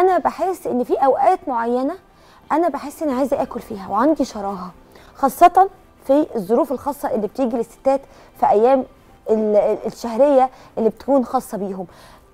أنا بحس إن في أوقات معينة أنا بحس إني عايزة آكل فيها وعندي شراهة خاصة في الظروف الخاصة اللي بتيجي للستات في أيام ال- ال- الشهرية اللي بتكون خاصة بيهم.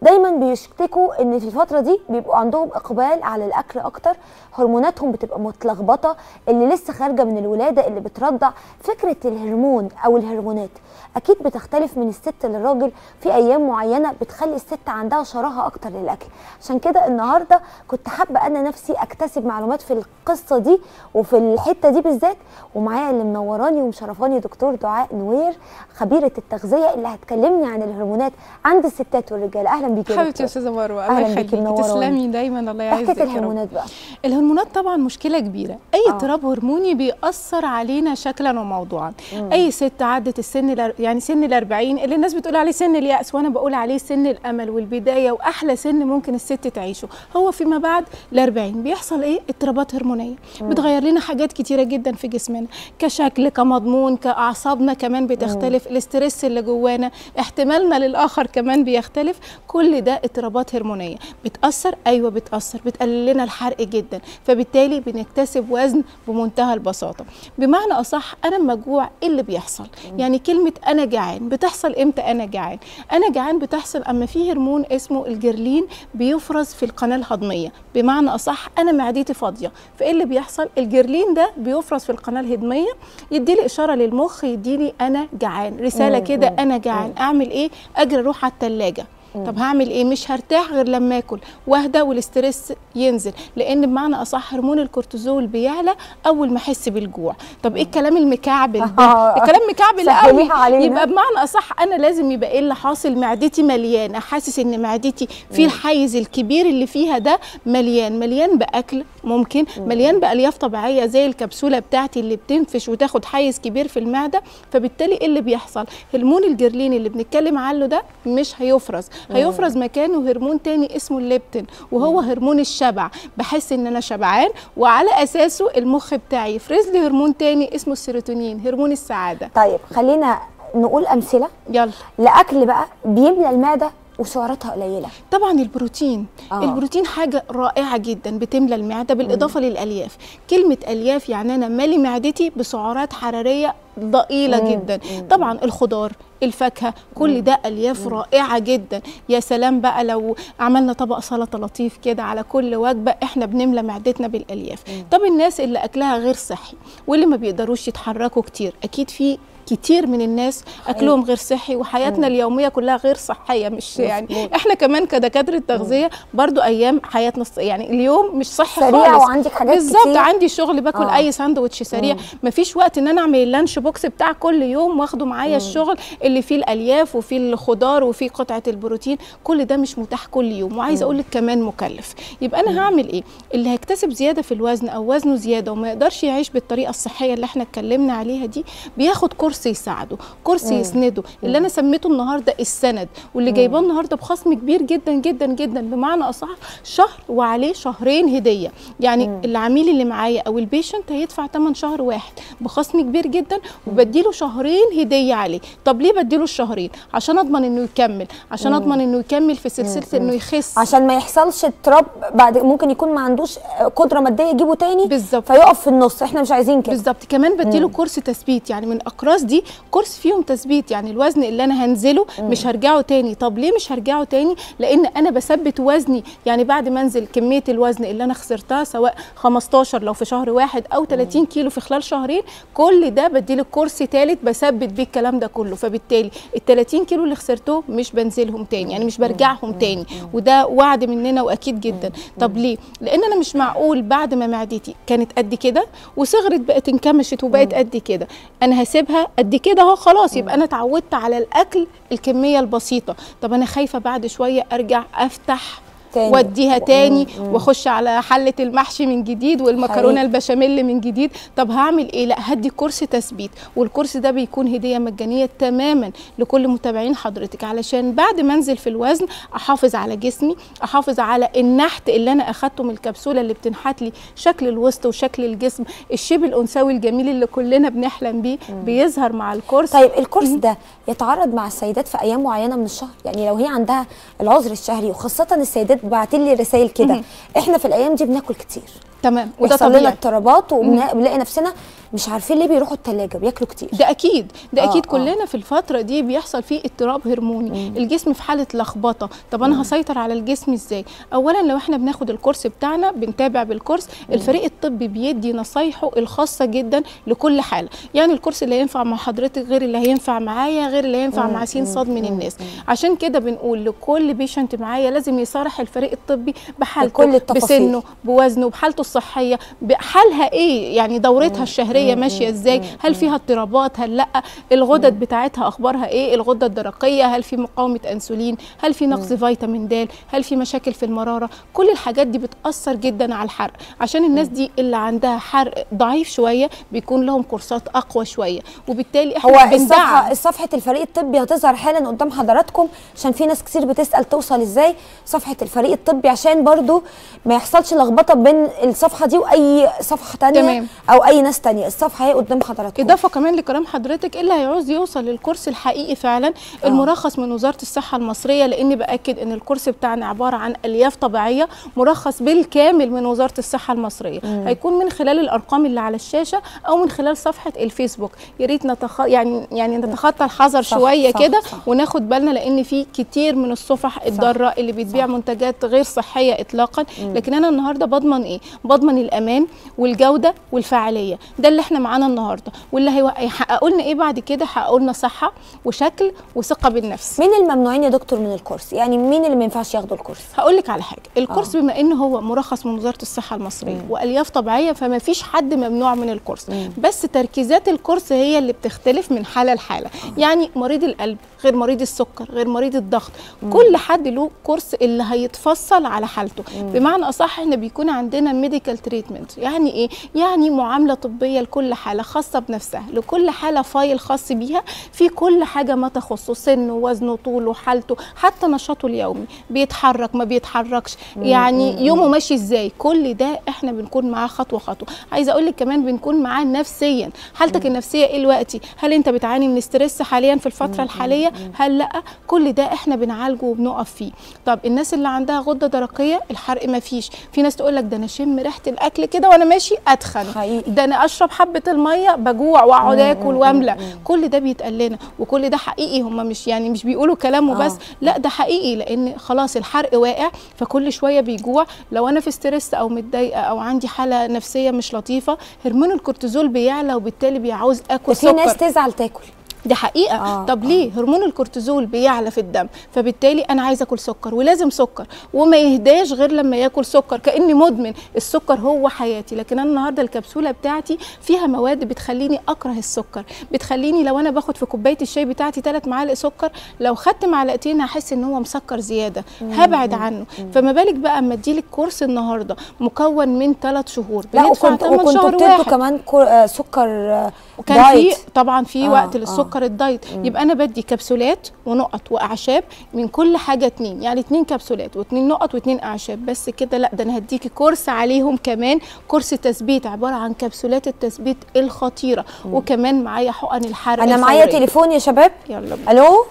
دايما بيشتكوا إن في الفترة دي بيبقوا عندهم إقبال على الأكل أكتر هرموناتهم بتبقى متلخبطة اللي لسه خارجة من الولادة اللي بترضع. فكرة الهرمون أو الهرمونات أكيد بتختلف من الست للراجل. في أيام معينة بتخلي الست عندها شراهة أكتر للأكل. عشان كده النهارده كنت حابة أنا نفسي أكتسب معلومات في القصة دي وفي الحتة دي بالذات. ومعايا اللي منوراني ومشرفاني دكتور دعاء نوير خبيرة التغذية اللي هتكلمني عن الهرمونات عند الستات والرجاله أهلا بيكي يا حبيبتي يا. أستاذة مروة الله يخليكي. تسلمي دايما الله يعزك حكايه. الهرمونات بقى. الهرمونات طبعا مشكلة كبيرة. أي آه. اضطراب هرموني بيأثر علينا شكلا وموضوعا. أي ست عدت السن يعني سن ال 40 اللي الناس بتقول عليه سن اليأس وأنا بقول عليه سن الأمل والبداية وأحلى سن ممكن الست تعيشه. هو فيما بعد ال 40 بيحصل إيه؟ اضطرابات هرمونية. بتغير لنا حاجات كتيرة جدا في جسمنا. كشكل كمضمون كأعصابنا كمان بتختلف. الاسترس اللي جوانا احتمالنا للآخر كمان بيختلف. كل ده اضطرابات هرمونية. بتأثر؟ أيوه بتأثر بتقلل لنا الحرق جدا. فبالتالي بنكتسب وزن بمنتهى البساطة. بمعنى أصح أنا لما اجوع إيه اللي بيحصل؟ يعني كلمة أنا جعان بتحصل إمتى أنا جعان؟ أنا جعان بتحصل أما في هرمون اسمه الجرلين بيفرز في القناة الهضمية. بمعنى أصح أنا معدتي فاضية. فإيه اللي بيحصل؟ الجرلين ده بيفرز في القناة الهضمية يدي لي إشارة للمخ يدي لي أنا جعان. رسالة كده أنا جعان أعمل إيه؟ أجري أروح على الثلاجه طب هعمل إيه؟ مش هرتاح غير لما آكل. واهدى وال stress ينزل لأن بمعنى أصح هرمون الكورتيزول بيعلى أول ما أحس بالجوع. طب إيه الكلام المكعبل ده آه. الكلام مكعبل قوي. يبقى بمعنى أصح أنا لازم يبقى إيه اللي حاصل؟ معدتي مليانة. حاسس إن معدتي في الحيز الكبير اللي فيها ده مليان. مليان بأكل ممكن مليان بألياف طبيعية زي الكبسولة بتاعتي اللي بتنفش وتاخد حيز كبير في المعدة. فبالتالي إيه اللي بيحصل؟ هرمون الجرلين اللي بنتكلم عنه ده مش هيفرز. هيفرز مكانه هرمون تاني اسمه الليبتين وهو هرمون الشبع. بحس إن أنا شبعان وعلى أساسه المخ بتاعي. يفرز لي هرمون تاني اسمه السيروتونين هرمون السعادة. طيب خلينا نقول أمثلة. يلا. لأكل بقى بيملى المعدة وسعراتها قليلة. طبعا البروتين. آه. البروتين حاجة رائعة جدا بتملى المعدة بالإضافة للألياف. كلمة ألياف يعني أنا مالي معدتي بسعرات حرارية ضئيلة مم. جدا. طبعا الخضار الفاكهة كل ده ألياف رائعة جدا. يا سلام بقى لو عملنا طبق سلطة لطيف كده على كل وجبة إحنا بنملى معدتنا بالألياف. طب الناس اللي أكلها غير صحي واللي ما بيقدروش يتحركوا كتير أكيد في كتير من الناس أكلهم غير صحي وحياتنا اليومية كلها غير صحية مش يعني. إحنا كمان كدكاترة تغذيه برضو أيام حياتنا يعني اليوم مش صحي سريع خالص. وعندك حاجات بالظبط. عندي شغل باكل. آه. أي ساندوتش سريع. مفيش وقت إن أنا أعمل اللانش بوكس بتاع كل يوم وآخده معايا الشغل اللي فيه الألياف وفيه الخضار وفيه قطعة البروتين. كل ده مش متاح كل يوم. وعايزة أقول لك كمان مكلف. يبقى أنا هعمل إيه؟ اللي هيكتسب زيادة في الوزن أو وزنه زيادة وما يقدرش يعيش بالطريقة الصحية اللي إحنا اتكلمنا عليها دي بياخد كورس يساعده كورس يسنده اللي أنا سميته النهارده السند واللي جايباه النهارده بخصم كبير جدا جدا جدا بمعنى أصح شهر وعليه شهرين هدية. يعني العميل اللي معايا أو ال patient هيدفع 8 شهر واحد بخصم كبير جدا وبديله شهرين هدية عليه. طب ليه بديله الشهرين؟ عشان أضمن إنه يكمل عشان أضمن إنه يكمل في سلسلة إنه يخس. عشان ما يحصلش اضطراب بعد ممكن يكون ما عندوش قدرة مادية يجيبه تاني بالظبط. فيقف في النص. إحنا مش عايزين كده. بالظبط. كمان بديله كورس تثبيت يعني من أقراص دي كورس فيهم تثبيت يعني الوزن اللي أنا هنزله مش هرجعه تاني. طب ليه مش هرجعه تاني؟ لأن أنا بثبت وزني يعني بعد ما أنزل كمية الوزن اللي أنا خسرتها سواء 15 لو في شهر واحد أو 30 كيلو في خلال شهرين كل ده بديله كورس ثالث بثبت بيه الكلام ده كله. فبالتالي ال 30 كيلو اللي خسرتهم مش بنزلهم تاني يعني مش برجعهم تاني. وده وعد مننا وأكيد جدا. طب ليه؟ لأن أنا مش معقول بعد ما معدتي كانت قد كده وصغرت بقت انكمشت وبقت قد كده. أنا هسيبها قد كده اهو خلاص يبقى أنا اتعودت على الأكل الكمية البسيطة. طب أنا خايفة بعد شوية أرجع أفتح تاني. واديها تاني. وأخش على حلة المحشي من جديد والمكرونة. البشاميل من جديد طب هعمل إيه لا هدي كورس تثبيت والكورس ده بيكون هدية مجانية تماما لكل متابعين حضرتك علشان بعد ما أنزل في الوزن أحافظ على جسمي أحافظ على النحت اللي أنا أخدته من الكبسولة اللي بتنحت لي شكل الوسط وشكل الجسم ال shape الأنثوي الجميل اللي كلنا بنحلم بيه بيظهر مع الكورس طيب الكورس ده يتعرض مع السيدات في أيام معينة من الشهر يعني لو هي عندها العذر الشهري وخاصة السيدات باعتين لي رسائل كده. إحنا في الأيام دي بناكل كتير. تمام. وده لنا طبيعي. اضطرابات وبنلاقي نفسنا مش عارفين ليه بيروحوا الثلاجه بياكلوا كتير. ده أكيد. ده آه، أكيد آه. كلنا في الفترة دي بيحصل فيه اضطراب هرموني. الجسم في حالة لخبطة. طب أنا هسيطر على الجسم إزاي؟ اولا لو إحنا بناخد الكورس بتاعنا بنتابع بالكورس الفريق الطبي بيدي نصايحه الخاصة جدا لكل حالة. يعني الكورس اللي هينفع مع حضرتك غير اللي هينفع معايا غير اللي هينفع مع سين صاد من الناس عشان كده بنقول لكل بيشنت معايا لازم يصارح الفريق الطبي بحالته بكل التفاصيل. بسنه بوزنه بحالته الصحية بحالها إيه؟ يعني دورتها الشهرية ماشية إزاي؟ هل فيها اضطرابات؟ هل لأ؟ الغدد بتاعتها أخبارها إيه؟ الغدة الدرقية؟ هل في مقاومة انسولين؟ هل في نقص فيتامين د؟ هل في مشاكل في المرارة؟ كل الحاجات دي بتأثر جدا على الحرق. عشان الناس دي اللي عندها حرق ضعيف شوية بيكون لهم كورسات أقوى شوية. وبالتالي إحنا هو الصفحه صفحة الفريق الطبي هتظهر حالا قدام حضراتكم عشان في ناس كتير بتسأل توصل إزاي صفحة الفريق الطبي عشان برضو ما يحصلش لخبطة بين الصفحة دي وأي صفحة تمام. أو أي ناس الصفحه هي قدام حضراتكم. إضافة كمان لكلام حضرتك اللي هيعوز يوصل للكورس الحقيقي فعلا؟ المرخص من وزارة الصحة المصرية لاني باكد إن الكورس بتاعنا عبارة عن ألياف طبيعية مرخص بالكامل من وزارة الصحة المصرية. هيكون من خلال الأرقام اللي على الشاشة أو من خلال صفحة الفيسبوك. يا ريت نتخ... يعني يعني نتخطى الحذر صح، شوية صح، كده صح. وناخد بالنا لأن في كتير من الصفح الضارة اللي بتبيع منتجات غير صحية اطلاقا. لكن أنا النهارده بضمن إيه؟ بضمن الأمان والجودة والفعالية. ده اللي إحنا معانا النهارده واللي هيحققوا لنا إيه بعد كده؟ هيحققوا لنا صحة وشكل وثقة بالنفس. مين الممنوعين يا دكتور من الكورس؟ يعني مين اللي ما ينفعش ياخدوا الكورس؟ هقول لك على حاجة. الكورس بما إن هو مرخص من وزارة الصحة المصرية وألياف طبيعية فما فيش حد ممنوع من الكورس. بس تركيزات الكورس هي اللي بتختلف من حالة لحالة. يعني مريض القلب غير مريض السكر غير مريض الضغط كل حد له كورس اللي هيتفصل على حالته. بمعنى أصح إحنا بيكون عندنا medical treatment يعني إيه؟ يعني معاملة طبية لكل حالة خاصة بنفسها لكل حالة file خاص بيها في كل حاجة ما تخصه سنه وزنه طوله حالته حتى نشاطه اليومي بيتحرك ما بيتحركش يعني يومه ماشي إزاي؟ كل ده إحنا بنكون معاه خطوة خطوة. عايزة أقول لك كمان بنكون معاه نفسيا. حالتك النفسية إيه دلوقتي؟ هل أنت بتعاني من stress حاليا في الفترة الحالية؟ هل لأ؟ كل ده إحنا بنعالجه وبنقف فيه. طب الناس اللي عندها غدة درقية الحرق ما فيش. في ناس تقول لك ده أنا أشم ريحة الأكل كده وأنا ماشي اتخن حقيقي. ده أنا أشرب شوية المية بجوع وأقعد آكل واملى كل ده بيتقال لنا وكل ده حقيقي. هم مش يعني مش بيقولوا كلام وبس آه. لا ده حقيقي. لأن خلاص الحرق واقع فكل شوية بيجوع. لو أنا في stress أو متضايقة أو عندي حالة نفسية مش لطيفة هرمون الكورتيزول بيعلى وبالتالي بيعوز آكل في ناس سكر. تزعل تاكل. دي حقيقة. آه، آه طب ليه؟ هرمون الكورتيزول بيعلى في الدم فبالتالي أنا عايزة أكل سكر ولازم سكر وما يهداش غير لما ياكل سكر كأني مدمن. السكر هو حياتي لكن أنا النهارده الكبسولة بتاعتي فيها مواد بتخليني أكره السكر بتخليني لو أنا باخد في كوباية الشاي بتاعتي ثلاث معالق سكر لو خدت معلقتين هحس إن هو مسكر زيادة هبعد عنه. فما بالك بقى أما أديلك كورس النهارده مكون من ثلاث شهور لا وكنت وكنتوا شهر واحد. كمان آه، سكر آه، وكان في طبعا في آه، وقت آه. للسكر الدايت. يبقى أنا بدي كبسولات ونقط وأعشاب من كل حاجة اتنين. يعني اتنين كبسولات واتنين نقط واتنين أعشاب. بس كده لا ده أنا هديكي كورس عليهم كمان. كورس تثبيت عبارة عن كبسولات التثبيت الخطيرة. وكمان معايا حقن الحرق أنا معايا. تليفون يا شباب. يلا بينا. ألو؟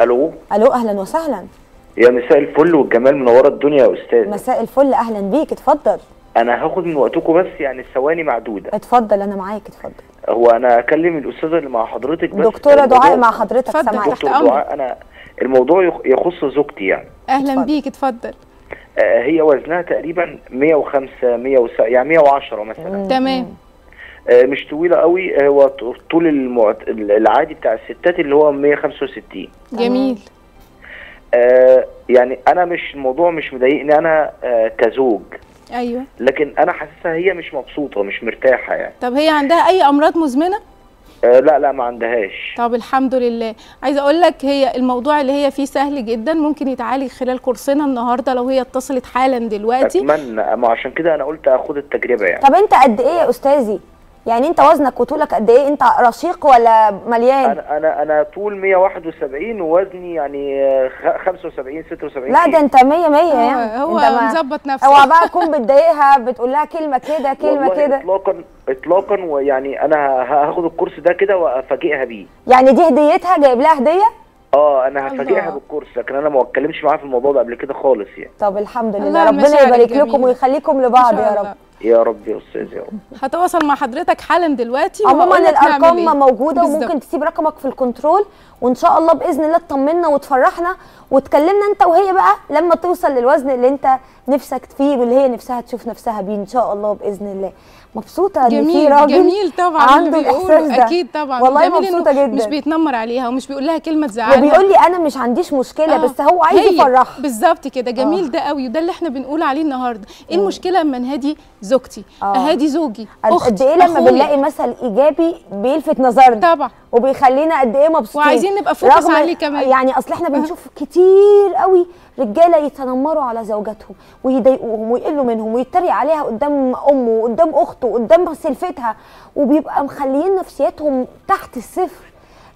ألو؟ ألو أهلا وسهلا. يا مساء الفل والجمال منوره الدنيا يا أستاذ مساء الفل أهلا بيك. اتفضل. أنا هاخد من وقتكم بس يعني ثواني معدودة. اتفضل أنا معاك اتفضل. هو أنا أكلم الاستاذه اللي مع حضرتك بس. دكتورة دعاء مع حضرتك. سامعك دكتور. دعاء أنا الموضوع يخ- يخص زوجتي يعني. أهلا اتفضل. بيك اتفضل. آه، هي وزنها تقريبا 105 107 يعني 110 مثلا. تمام. آه، مش طويلة قوي آه، هو طول المعت... العادي بتاع الستات اللي هو 165 جميل. آه، يعني أنا مش الموضوع مش مضايقني أنا كزوج. أيوه. لكن أنا حاسسها هي مش مبسوطة مش مرتاحة يعني. طب هي عندها أي أمراض مزمنة؟ آه، لا لا ما عندهاش. طب الحمد لله. عايزة أقول لك هي الموضوع اللي هي فيه سهل جدا ممكن يتعالج خلال كورسنا النهارده لو هي اتصلت حالا دلوقتي. أتمنى ما عشان كده أنا قلت أخد التجربة يعني. طب أنت قد إيه يا أستاذي؟ يعني انت وزنك وطولك قد إيه؟ انت رشيق ولا مليان؟ أنا أنا أنا طول 171 ووزني يعني آه، خ- 75 76 لا ده انت مية مية هو- يعني هو مظبط نفسه. اوعى بقى تكون بتضايقها بتقول لها كلمة كده كلمة كده. اطلاقا اطلاقا ويعني أنا هاخد الكورس ده كده وأفاجئها بيه. يعني دي هديتها؟ جايب لها هدية؟ آه أنا هفاجئها. بالكورس لكن أنا ما اتكلمش معاها في الموضوع ده قبل كده خالص يعني طب الحمد لله ربنا يبارك لكم. ويخليكم لبعض يا. رب يا رب يا أستاذ يا رب هتواصل مع حضرتك حالا دلوقتي عموما الأرقام إيه. موجودة بالظبط. وممكن تسيب رقمك في الكنترول وإن شاء الله بإذن الله تطمنا وتفرحنا وتكلمنا أنت وهي بقى لما توصل للوزن اللي أنت نفسك فيه واللي هي نفسها تشوف نفسها بيه إن شاء الله بإذن الله مبسوطة إن في جميل راجل جميل طبعا عنده. الإحساس ده أكيد طبعا والله مبسوطة جدا مش بيتنمر عليها ومش بيقول لها كلمة تزعلها وبيقول لي أنا مش عنديش مشكلة آه. بس هو عايز يفرحها بالظبط كده جميل آه. ده قوي وده اللي إحنا بنقول عليه النهارده إيه المشكلة اما نهادي زوجتي آه. اهادي زوجي قد إيه لما. بنلاقي مثل إيجابي بيلفت نظرنا طبعا وبيخلينا قد إيه مبسوطين وعايزين نبقى فوكس عليه كمان. يعني أصل إحنا بنشوف كتير قوي رجالة يتنمروا على زوجاتهم ويضايقوهم ويقلوا منهم ويتريق عليها قدام أمه وقدام أخته وقدام سلفتها وبيبقى مخليين نفسيتهم تحت الصفر.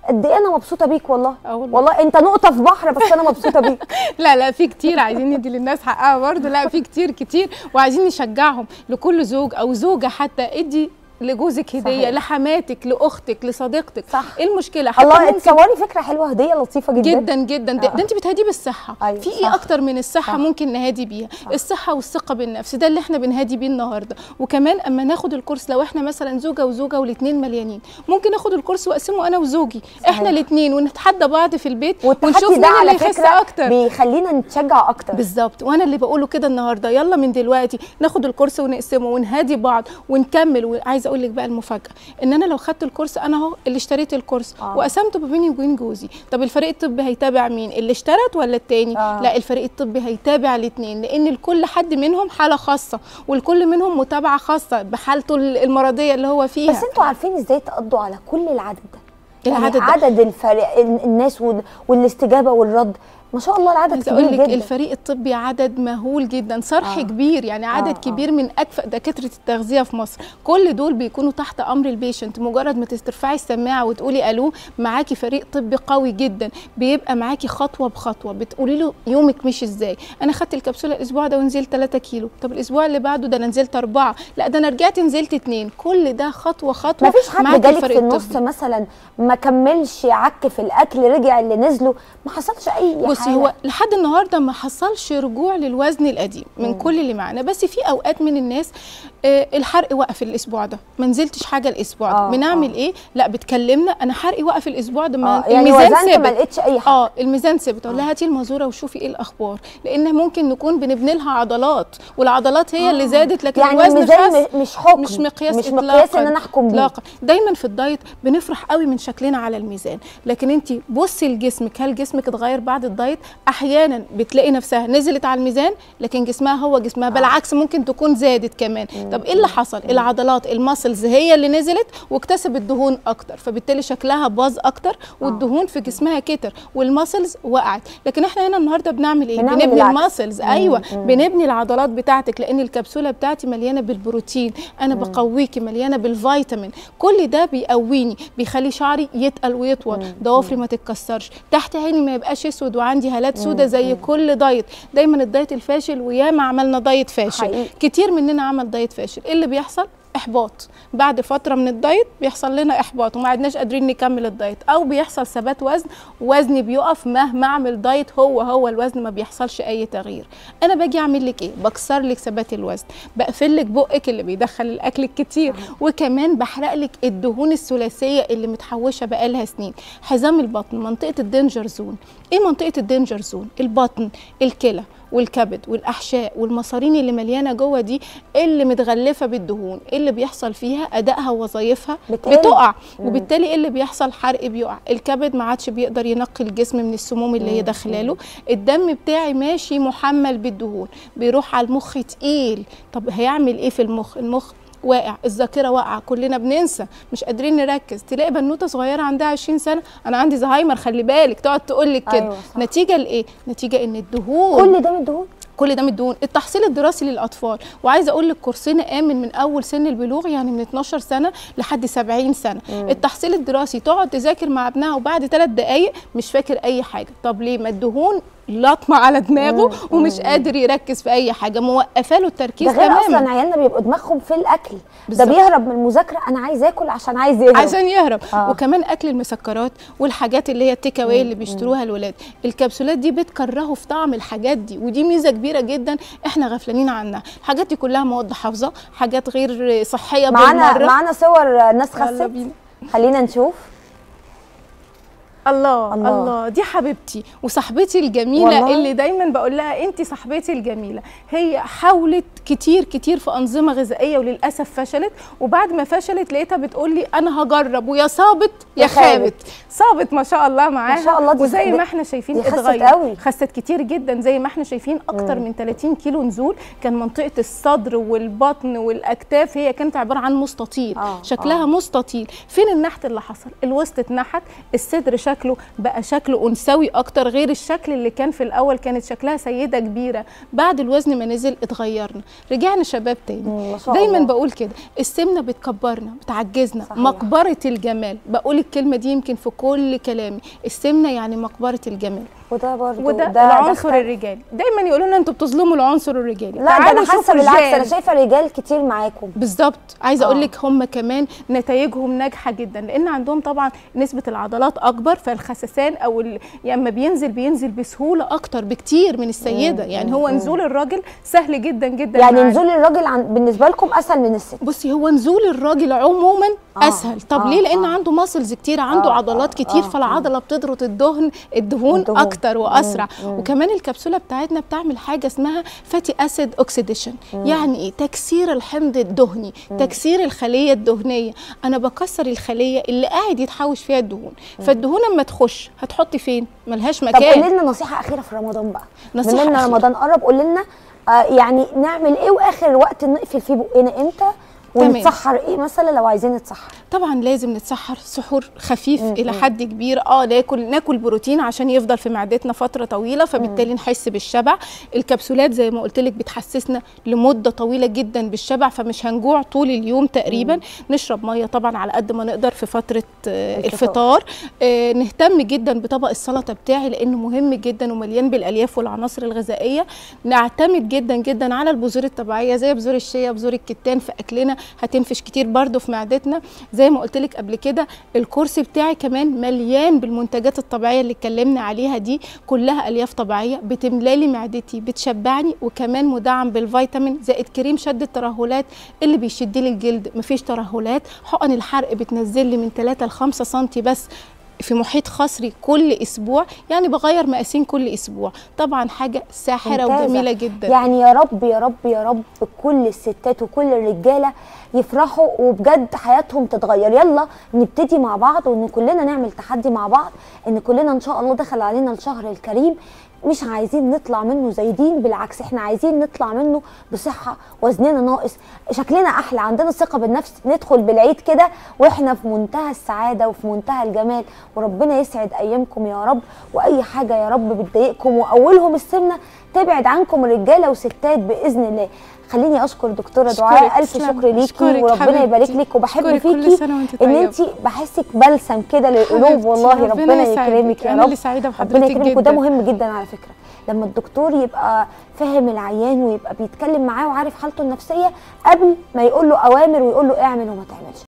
قد إيه أنا مبسوطة بيك والله؟ آه والله. والله أنت نقطة في بحر بس أنا مبسوطة بيك. لا لا في كتير عايزين ندي للناس حقها برضه. لا في كتير كتير وعايزين نشجعهم لكل زوج أو زوجة حتى. ادي لجوزك هدية صحيح. لحماتك لأختك لصديقتك. صح. إيه المشكلة؟ حتى الله تصوري فكرة حلوة هدية لطيفة جدا. جدا جدا. ده, آه. ده انت بتهدي بالصحة. أيوة، في صح. إيه أكتر من الصحة صح. ممكن نهادي بيها؟ الصحة والثقة بالنفس ده اللي إحنا بنهادي بيه النهارده. وكمان أما ناخد الكورس لو إحنا مثلا زوجة وزوجة والاثنين مليانين ممكن آخد الكورس وأقسمه أنا وزوجي. إحنا الاثنين ونتحدى بعض في البيت ونشوف مين ده اللي يخس أكتر. بيخلينا نتشجع أكتر. بالظبط. وأنا اللي بقوله كده النهارده يلا من دلوقتي ناخد الكورس ونقسمه ونهادي بعض ونكمل. وعايزة أقول لك بقى المفاجأة إن أنا لو خدت الكورس أنا أهو اللي اشتريت الكورس آه. وقسمته ما بيني وبين جوزي طب الفريق الطبي هيتابع مين اللي اشترت ولا التاني آه. لا الفريق الطبي هيتابع الاثنين لأن لكل حد منهم حالة خاصة والكل منهم متابعة خاصة بحالته المرضية اللي هو فيها بس أنتوا عارفين إزاي تقضوا على كل العدد ده العدد. يعني عدد الفريق الناس وال- والاستجابة والرد ما شاء الله العدد كبير أقول لك جدا. الفريق الطبي عدد مهول جدا صرح آه. آه. كبير يعني عدد آه، آه. كبير من أكفأ دكاترة التغذية في مصر. كل دول بيكونوا تحت أمر ال patient. مجرد ما ترفعي السماعة وتقولي ألو معاكي فريق طبي قوي جدا. بيبقى معاكي خطوة بخطوة. بتقولي له يومك مشي إزاي؟ أنا خدت الكبسولة الأسبوع ده ونزلت 3 كيلو. طب الأسبوع اللي بعده ده أنا نزلت 4 لا ده أنا رجعت نزلت 2 كل ده خطوة خطوة ما فيش حد جالك في النص. مثلا ما كملش عك في الأكل رجع اللي نزله. ما حصلش أي بصي هو لحد النهارده ما حصلش رجوع للوزن القديم من كل اللي معانا. بس في أوقات من الناس الحرق وقف الأسبوع ده. ما نزلتش حاجة الأسبوع ده. آه، بنعمل آه. إيه؟ لا بتكلمنا أنا حرقي وقف الأسبوع ده ما آه يعني الميزان وزنت ما لقيتش أي حاجة. آه الميزان ثابت. أقول لها هاتي المازورة وشوفي إيه الأخبار. لأن ممكن نكون بنبني لها عضلات والعضلات هي اللي زادت لكن يعني الوزن الميزان مش حكم مش مقياس مش. مقياس إن أنا أحكم بيه. دايما في الدايت بنفرح قوي من شكلنا على الميزان. لكن أنت بصي لجسمك هل جسمك اتغير بعد الدايت؟ أحيانا بتلاقي نفسها نزلت على الميزان لكن جسمها هو جسمها. بالعكس ممكن تكون زادت كمان. طب إيه اللي حصل؟ العضلات ال muscles هي اللي نزلت واكتسبت دهون أكتر فبالتالي شكلها باظ أكتر والدهون في جسمها كتر وال muscles وقعت. لكن إحنا هنا النهارده بنعمل إيه؟ بنعمل بنبني العكس. ال muscles. أيوه بنبني العضلات بتاعتك لأن الكبسولة بتاعتي مليانة بالبروتين أنا بقويكي مليانة بالفيتامين. كل ده بيقويني بيخلي شعري يتقل ويطول. ضوافري ما تتكسرش. تحت عيني ما يبقاش أسود وعندي هالات سودة زي كل دايت. دايما الدايت الفاشل وياما عملنا دايت فاشل. حقيقي. كتير مننا عمل دايت فاشل إيه اللي بيحصل؟ إحباط. بعد فترة من الدايت بيحصل لنا إحباط وما عدناش قادرين نكمل الدايت. أو بيحصل ثبات وزن وزني بيقف مهما أعمل دايت هو هو الوزن ما بيحصلش أي تغيير. أنا باجي أعمل لك إيه؟ بكسر لك ثبات الوزن. بقفل لك بقك اللي بيدخل الأكل الكتير. وكمان بحرق لك الدهون الثلاثية اللي متحوشة بقالها سنين. حزام البطن منطقة ال danger zone. إيه منطقة ال danger zone البطن الكلى والكبد والأحشاء والمصارين اللي مليانة جوه دي اللي متغلفة بالدهون اللي بيحصل فيها أدائها ووظائفها. بتقع. وبالتالي إيه اللي بيحصل؟ حرق بيقع. الكبد ما عادش بيقدر ينقي الجسم من السموم اللي هي داخلاله الدم بتاعي ماشي محمل بالدهون. بيروح على المخ تقيل. طب هيعمل إيه في المخ؟ المخ واقع الذاكرة واقعة كلنا بننسى مش قادرين نركز. تلاقي بنوتة صغيرة عندها 20 سنة أنا عندي زهايمر خلي بالك تقعد تقول لك كده. أيوة صح. نتيجة لإيه؟ نتيجة إن الدهون كل ده من الدهون؟ كل ده من الدهون. التحصيل الدراسي للأطفال. وعايزة أقول لك كورسنا امن من أول سن البلوغ يعني من 12 سنة لحد 70 سنة. التحصيل الدراسي تقعد تذاكر مع ابنها وبعد ثلاث دقائق مش فاكر أي حاجة. طب ليه؟ ما الدهون لطمه على دماغه ومش قادر يركز في أي حاجة. موقفه له التركيز ده غير تماما. أصلا عيالنا بيبقوا دماغهم في الأكل. ده بالظبط. بيهرب من المذاكرة أنا عايز آكل عشان عايز يهرب. عشان يهرب. آه. وكمان أكل المسكرات والحاجات اللي هي التيك أواي اللي بيشتروها الولاد. الكبسولات دي بتكرهه في طعم الحاجات دي ودي ميزة كبيرة جدا إحنا غفلانين عنها. الحاجات دي كلها مواد حافظة حاجات غير صحية معانا بالمرة. معانا صور ناس خست. خلينا نشوف. الله, الله. الله. دي حبيبتي. وصاحبتي الجميلة والله. اللي دايما بقول لها أنت صاحبتي الجميلة. هي حاولت كتير كتير في أنظمة غذائية وللأسف فشلت. وبعد ما فشلت لقيتها بتقول لي أنا هجرب ويا صابت يا خابت. صابت ما شاء الله معاها. ما شاء الله. دي- وزي ما إحنا شايفين اتغير قوي. خست كتير جدا. زي ما إحنا شايفين أكتر من 30 كيلو نزول كان منطقة الصدر والبطن والأكتاف هي كانت عبارة عن مستطيل. آه، شكلها آه. مستطيل. فين النحت اللي حصل؟ الوسط اتنحت الصدر شكله بقى شكله أنثوي أكتر غير الشكل اللي كان في الأول كانت شكلها سيدة كبيرة. بعد الوزن ما نزل اتغيرنا. رجعنا شباب تاني. دايما الله. بقول كده السمنة بتكبرنا بتعجزنا. صحيح. مقبرة الجمال. بقول الكلمة دي يمكن في كل كلامي. السمنة يعني مقبرة الجمال. وده برضه وده ده العنصر ده الرجالي. دايما يقولوا لنا أنتوا بتظلموا العنصر الرجالي. لا ده أنا حاسة بالعكس أنا. شايفة رجال كتير معاكم. بالظبط. عايزة آه. أقول لك هم كمان نتائجهم ناجحة جدا لأن عندهم طبعا نسبة العضلات أكبر فالخسسان أو ال... يعني اما بينزل بينزل بسهولة أكتر بكتير من السيدة. يعني هو نزول الراجل سهل جدا جدا يعني معانا. نزول الراجل عن بالنسبة لكم أسهل من الست. بصي هو نزول الراجل عموما آه، أسهل. طب آه، ليه؟ لأن آه. عنده muscles كتير عنده آه، عضلات آه، كتير آه، فالعضلة بتضغط الدهن الدهون, الدهون. أكتر وأسرع. مم، مم. وكمان الكبسولة بتاعتنا بتعمل حاجة اسمها fatty acid oxidation يعني إيه؟ تكسير الحمض الدهني تكسير الخلية الدهنية. أنا بكسر الخلية اللي قاعد يتحوش فيها الدهون. فالدهون أما تخش هتحطي فين؟ ملهاش طب مكان. قولي لنا نصيحة أخيرة في رمضان بقى. ان أخيرة. رمضان قرب. قول لنا آه يعني نعمل إيه وآخر وقت نقفل فيه بقنا إمتى. ونتسحر. إيه مثلا لو عايزين نتسحر؟ طبعا لازم نتسحر. سحور خفيف إلى حد كبير. آه ناكل ناكل بروتين عشان يفضل في معدتنا فترة طويلة فبالتالي نحس بالشبع. الكبسولات زي ما قلت لك بتحسسنا لمدة طويلة جدا بالشبع فمش هنجوع طول اليوم تقريبا. نشرب مية طبعا على قد ما نقدر في فترة آه الفطار. الفطار. آه نهتم جدا بطبق السلطة بتاعي لأنه مهم جدا ومليان بالألياف والعناصر الغذائية. نعتمد جدا جدا على البذور الطبيعية زي بذور الشيا بذور الكتان في أكلنا. هتنفش كتير برضو في معدتنا. زي ما قلت لك قبل كده الكورس بتاعي كمان مليان بالمنتجات الطبيعية اللي اتكلمنا عليها دي كلها ألياف طبيعية بتملالي معدتي بتشبعني وكمان مدعم بالفيتامين زائد كريم شد الترهلات اللي بيشد لي الجلد. مفيش ترهلات حقن الحرق بتنزل لي من 3 ل 5 سم بس. في محيط خصري كل أسبوع يعني بغير مقاسين كل أسبوع. طبعا حاجة ساحرة ممتازة. وجميلة جدا. يعني يا رب يا رب يا رب كل الستات وكل الرجالة يفرحوا وبجد حياتهم تتغير. يلا نبتدي مع بعض وإن كلنا نعمل تحدي مع بعض إن كلنا إن شاء الله دخل علينا الشهر الكريم. مش عايزين نطلع منه زايدين بالعكس إحنا عايزين نطلع منه بصحة وزننا ناقص. شكلنا أحلى عندنا ثقة بالنفس ندخل بالعيد كده وإحنا في منتهى السعادة وفي منتهى الجمال. وربنا يسعد أيامكم يا رب وأي حاجة يا رب بتضايقكم. وأولهم السمنة تبعد عنكم رجالة وستات بإذن الله. خليني أشكر دكتورة دعاء الف. شكر ليكي وربنا. يبارك لك وبحب فيكي إن. انت بحسك بلسم كده للقلوب والله ربنا ربنا. يكرمك يا رب سعيدة ربنا بحضرتك يكرمك وده. مهم جدا على فكرة لما الدكتور يبقى فاهم العيان ويبقى بيتكلم معاه وعارف حالته النفسية قبل ما يقول له أوامر ويقول له اعمل وما تعملش